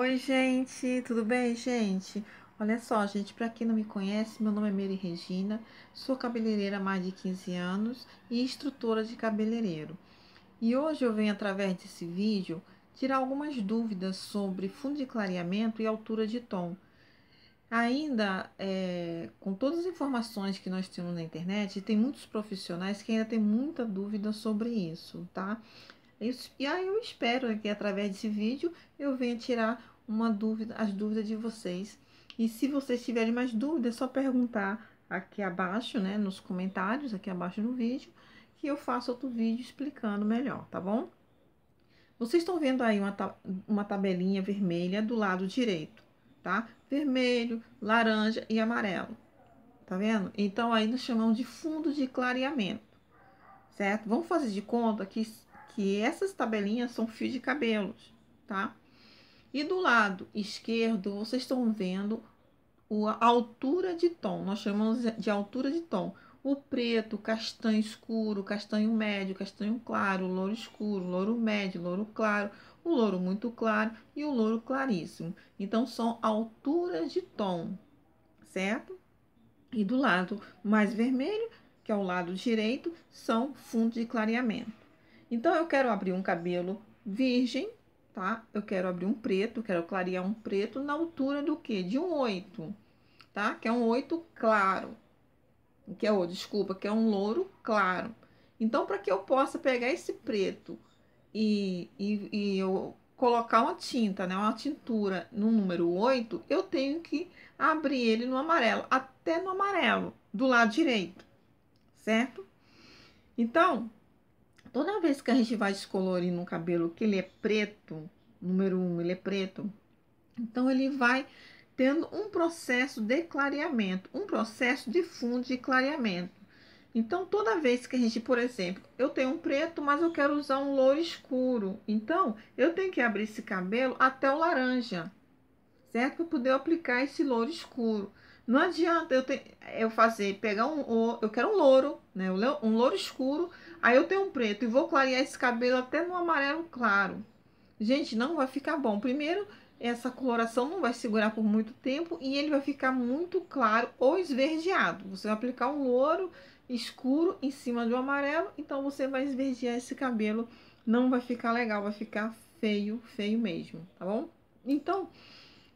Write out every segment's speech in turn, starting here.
Oi, gente, tudo bem, gente? Olha só, gente, para quem não me conhece, meu nome é Mary Regina, sou cabeleireira há mais de 15 anos e instrutora de cabeleireiro. E hoje eu venho, através desse vídeo, tirar algumas dúvidas sobre fundo de clareamento e altura de tom. Ainda, é, com todas as informações que nós temos na internet, tem muitos profissionais que ainda têm muita dúvida sobre isso, tá? E aí eu espero que através desse vídeo eu venha tirar uma dúvida, as dúvidas de vocês. E se vocês tiverem mais dúvidas, é só perguntar aqui abaixo, né, nos comentários, aqui abaixo no vídeo, que eu faço outro vídeo explicando melhor, tá bom? Vocês estão vendo aí uma, uma tabelinha vermelha do lado direito, tá? Vermelho, laranja e amarelo, tá vendo? Então, aí nós chamamos de fundo de clareamento, certo? Vamos fazer de conta que que essas tabelinhas são fios de cabelos, tá? E do lado esquerdo, vocês estão vendo a altura de tom. Nós chamamos de altura de tom. O preto, castanho escuro, castanho médio, castanho claro, louro escuro, louro médio, louro claro, o louro muito claro e o louro claríssimo. Então, são alturas de tom, certo? E do lado mais vermelho, que é o lado direito, são fundos de clareamento. Então, eu quero abrir um cabelo virgem, tá? Eu quero abrir um preto, quero clarear um preto na altura do quê? De um 8, tá? Que é um 8 claro. Que é, oh, desculpa, que é um louro claro. Então, para que eu possa pegar esse preto e, e, e eu colocar uma tinta, né, uma tintura no número 8, eu tenho que abrir ele no amarelo, até no amarelo, do lado direito, certo? Então, Toda vez que a gente vai descolorir no cabelo que ele é preto, número um, ele é preto, então ele vai tendo um processo de clareamento, um processo de fundo de clareamento. Então, toda vez que a gente, por exemplo, eu tenho um preto, mas eu quero usar um louro escuro. Então, eu tenho que abrir esse cabelo até o laranja, certo? Para poder aplicar esse louro escuro. Não adianta eu, ter, eu fazer, pegar um, eu quero um louro, né? Um louro escuro, aí eu tenho um preto e vou clarear esse cabelo até no amarelo claro. Gente, não vai ficar bom. Primeiro, essa coloração não vai segurar por muito tempo e ele vai ficar muito claro ou esverdeado. Você vai aplicar um louro escuro em cima do amarelo, então você vai esverdear esse cabelo. Não vai ficar legal, vai ficar feio, feio mesmo, tá bom? Então,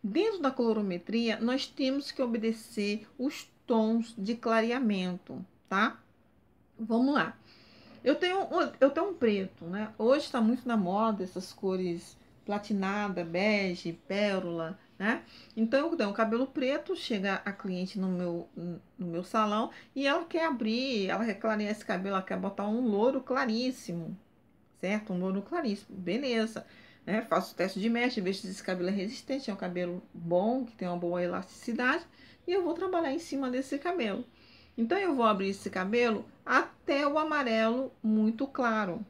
Dentro da colorometria, nós temos que obedecer os tons de clareamento, tá? Vamos lá. Eu tenho, eu tenho um preto, né? Hoje está muito na moda essas cores platinada, bege, pérola, né? Então eu tenho um cabelo preto, chega a cliente no meu, no meu salão e ela quer abrir, ela quer clarear esse cabelo, ela quer botar um louro claríssimo, certo? Um louro claríssimo, beleza né? Faço o teste de mecha, vejo se esse cabelo é resistente, é um cabelo bom, que tem uma boa elasticidade, e eu vou trabalhar em cima desse cabelo. Então, eu vou abrir esse cabelo até o amarelo muito claro,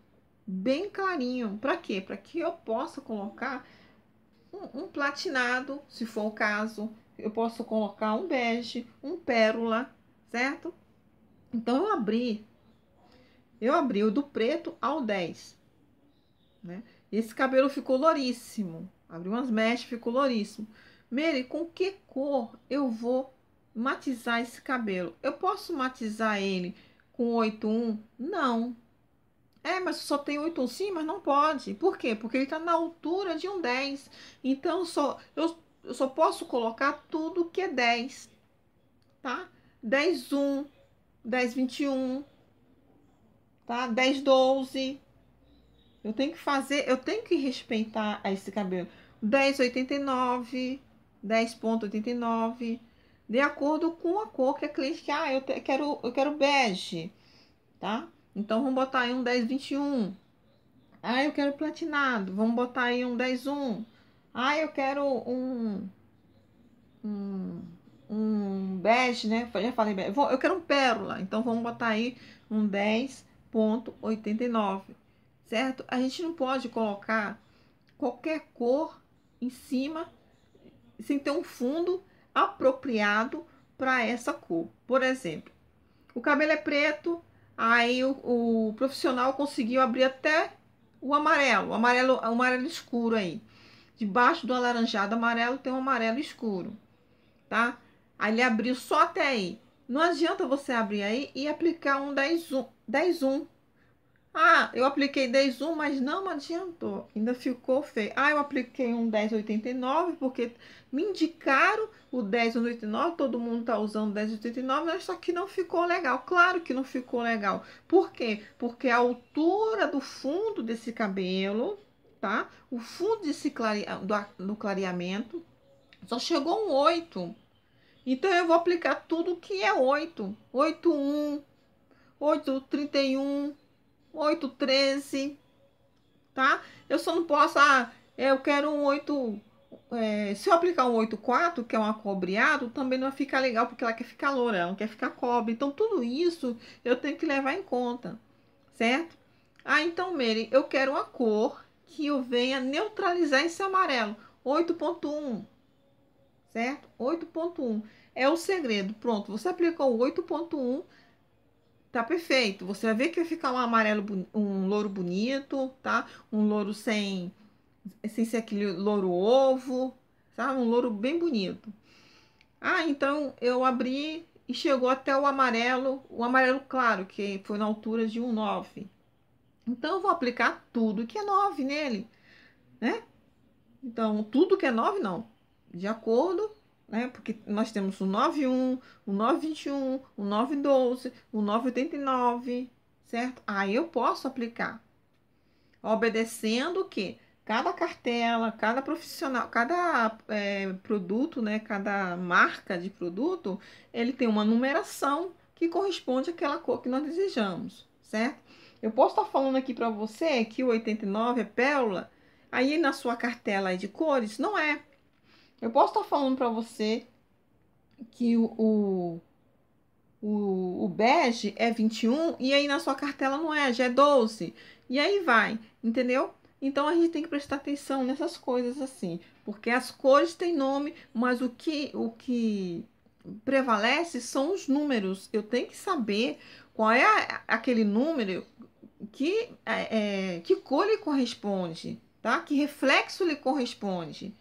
bem clarinho. Para quê? Para que eu possa colocar um, um, platinado, se for o caso. Eu posso colocar um bege, um pérola, certo? Então, eu abri, eu abri o do preto ao 10, né? Esse cabelo ficou louríssimo. Abri umas mechas, ficou louríssimo. Mary, com que cor eu vou matizar esse cabelo? Eu posso matizar ele com 81? Não. É, mas só tem 81 sim, mas não pode. Por quê? Porque ele está na altura de um 10. Então, só, eu, eu só posso colocar tudo que é 10. Tá? 10, 1, 10, 21, tá? 10, 12, eu tenho que fazer, eu tenho que respeitar esse cabelo. 10,89, 10,89, de acordo com a cor que a cliente quer. Ah, eu te, quero, eu quero bege, tá? Então vamos botar aí um 10,21. Ah, eu quero platinado. Vamos botar aí um 10,1. Ah, eu quero um um, um bege, né? Já falei bege. Eu quero um pérola. Então vamos botar aí um 10,89 certo? A gente não pode colocar qualquer cor em cima sem ter um fundo apropriado para essa cor. Por exemplo, o cabelo é preto, aí o, o, profissional conseguiu abrir até o amarelo, o amarelo, o amarelo escuro aí. debaixo do alaranjado amarelo tem um amarelo escuro, tá? Aí ele abriu só até aí. Não adianta você abrir aí e aplicar um 10 1, 10 1. Ah, eu apliquei 10 1, mas não adiantou. Ainda ficou feio. Ah, eu apliquei um 1089 porque me indicaram o 1089, todo mundo tá usando 1089, mas só que não ficou legal. Claro que não ficou legal. Por quê? Porque a altura do fundo desse cabelo, tá? O fundo desse clare... do, do clareamento só chegou um 8. Então eu vou aplicar tudo que é 8. 8, 1, 8, 31, 8, 13, tá? Eu só não posso, ah, eu quero um 8, é, se eu aplicar um 8, 4, que é um acobreado, também não vai ficar legal, porque ela quer ficar loura, ela não quer ficar cobre. Então, tudo isso eu tenho que levar em conta, certo? Ah, então, Mary, eu quero uma cor que eu venha neutralizar esse amarelo. 8.1, certo? 8.1 é o segredo. Pronto, você aplicou o 8.1, tá perfeito. Você vai ver que vai ficar um amarelo, um louro bonito, tá? Um louro sem, sem ser aquele louro ovo, sabe? Um louro bem bonito. Ah, então eu abri e chegou até o amarelo, o amarelo claro, que foi na altura de um 9. Então eu vou aplicar tudo que é 9 nele, né? Então, tudo que é 9 não de acordo, né? Porque nós temos o 91, o 921, o 912, o 989, certo? Aí eu posso aplicar. Obedecendo que? Cada cartela, cada profissional, cada é, produto, né? Cada marca de produto, ele tem uma numeração que corresponde àquela cor que nós desejamos, certo? Eu posso estar falando aqui para você que o 89 é pérola, aí na sua cartela de cores não é. Eu posso estar falando para você que o, o, o, o bege é 21 e aí na sua cartela não é, já é 12. E aí vai, entendeu? Então a gente tem que prestar atenção nessas coisas assim, porque as cores têm nome, mas o que o que prevalece são os números. Eu tenho que saber qual é a, aquele número que é, é, que cor lhe corresponde, tá? Que reflexo lhe corresponde.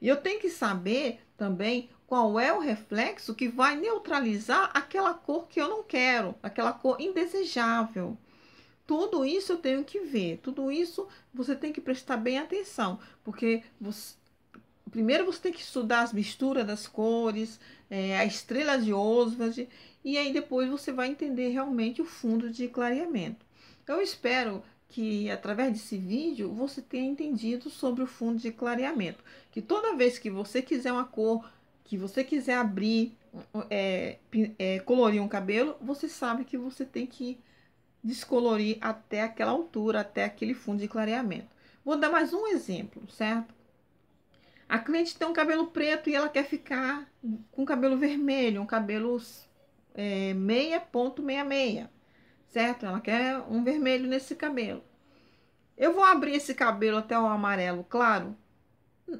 E eu tenho que saber também qual é o reflexo que vai neutralizar aquela cor que eu não quero, aquela cor indesejável. Tudo isso eu tenho que ver, tudo isso você tem que prestar bem atenção, porque você, primeiro você tem que estudar as misturas das cores, é, a estrela de Oswald, e aí depois você vai entender realmente o fundo de clareamento. Eu espero que através desse vídeo você tenha entendido sobre o fundo de clareamento. Que toda vez que você quiser uma cor, que você quiser abrir, é, é, colorir um cabelo, você sabe que você tem que descolorir até aquela altura, até aquele fundo de clareamento. Vou dar mais um exemplo, certo? A cliente tem um cabelo preto e ela quer ficar com cabelo vermelho, um cabelo é, 6.66 certo? Ela quer um vermelho nesse cabelo. Eu vou abrir esse cabelo até o amarelo claro?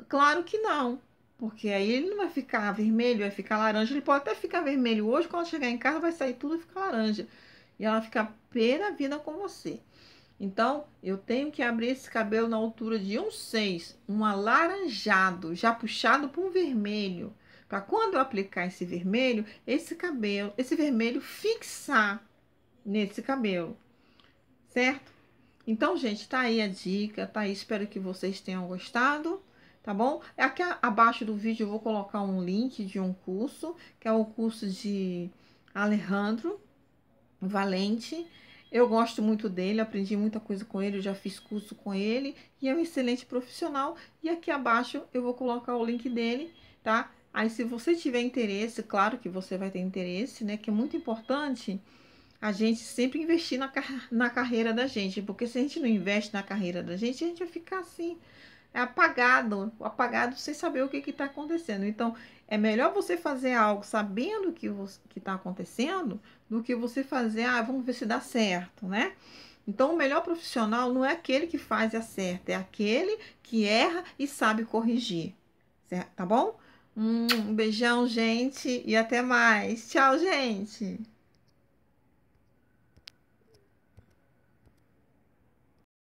Claro que não, porque aí ele não vai ficar vermelho, vai ficar laranja. Ele pode até ficar vermelho hoje, quando chegar em casa vai sair tudo e ficar laranja. E ela fica pé da vida com você. Então, eu tenho que abrir esse cabelo na altura de um 6, um alaranjado, já puxado para um vermelho. Para quando eu aplicar esse vermelho, esse cabelo, esse vermelho fixar nesse cabelo, certo? Então, gente, tá aí a dica, tá aí, espero que vocês tenham gostado, tá bom? Aqui abaixo do vídeo eu vou colocar um link de um curso, que é o curso de Alejandro Valente. Eu gosto muito dele, aprendi muita coisa com ele, já fiz curso com ele e é um excelente profissional. E aqui abaixo eu vou colocar o link dele, tá? Aí, se você tiver interesse, claro que você vai ter interesse, né? Que é muito importante a gente sempre investir na, na carreira da gente, porque se a gente não investe na carreira da gente, a gente vai ficar assim, apagado, apagado sem saber o que está acontecendo. Então, é melhor você fazer algo sabendo o que está acontecendo do que você fazer, ah, vamos ver se dá certo, né? Então, o melhor profissional não é aquele que faz e acerta, é aquele que erra e sabe corrigir, certo? tá bom? um beijão, gente, e até mais. Tchau, gente!